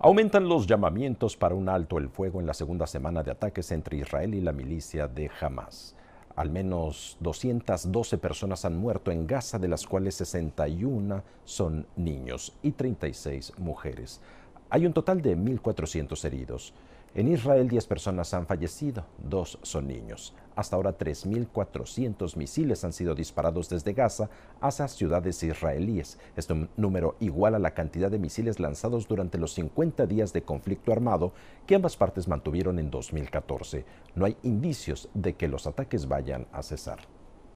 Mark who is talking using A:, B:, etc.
A: Aumentan los llamamientos para un alto el fuego en la segunda semana de ataques entre Israel y la milicia de Hamas. Al menos 212 personas han muerto en Gaza, de las cuales 61 son niños y 36 mujeres. Hay un total de 1.400 heridos. En Israel 10 personas han fallecido, dos son niños. Hasta ahora 3.400 misiles han sido disparados desde Gaza hacia ciudades israelíes. Este número igual a la cantidad de misiles lanzados durante los 50 días de conflicto armado que ambas partes mantuvieron en 2014. No hay indicios de que los ataques vayan a cesar.